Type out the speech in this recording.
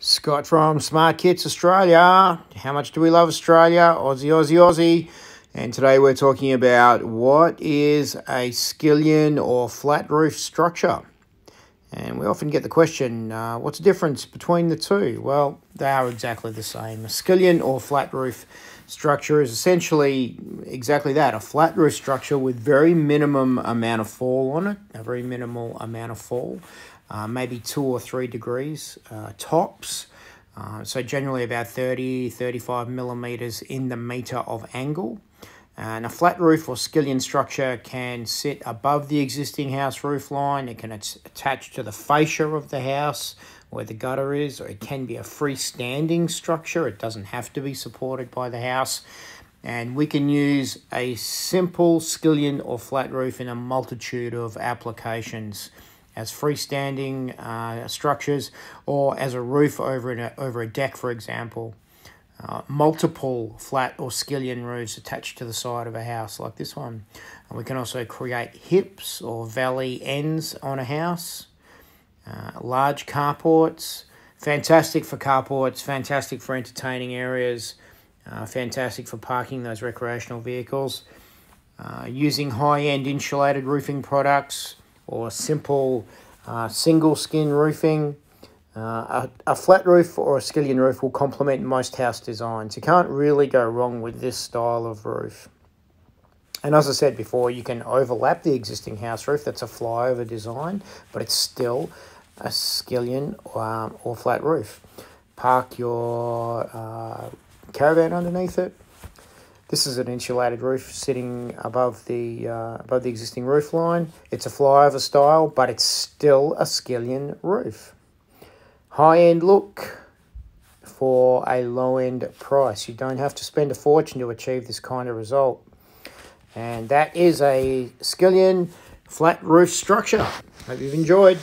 Scott from Smart Kits Australia. How much do we love Australia? Aussie, Aussie, Aussie. And today we're talking about what is a skillion or flat roof structure. And we often get the question, uh, what's the difference between the two? Well, they are exactly the same. A skillion or flat roof structure is essentially exactly that, a flat roof structure with very minimum amount of fall on it, a very minimal amount of fall uh, maybe two or three degrees uh, tops. Uh, so generally about 30, 35 millimeters in the meter of angle. And a flat roof or skillion structure can sit above the existing house roof line. It can attach to the fascia of the house where the gutter is, or it can be a freestanding structure. It doesn't have to be supported by the house. And we can use a simple skillion or flat roof in a multitude of applications as freestanding uh, structures or as a roof over, a, over a deck, for example. Uh, multiple flat or skillion roofs attached to the side of a house like this one. And we can also create hips or valley ends on a house. Uh, large carports, fantastic for carports, fantastic for entertaining areas, uh, fantastic for parking those recreational vehicles. Uh, using high-end insulated roofing products, or simple uh, single skin roofing. Uh, a, a flat roof or a skillion roof will complement most house designs. You can't really go wrong with this style of roof. And as I said before, you can overlap the existing house roof. That's a flyover design, but it's still a skillion um, or flat roof. Park your uh, caravan underneath it this is an insulated roof sitting above the uh, above the existing roof line. It's a flyover style, but it's still a skillion roof. High end look for a low end price. You don't have to spend a fortune to achieve this kind of result. And that is a skillion flat roof structure. Hope you've enjoyed.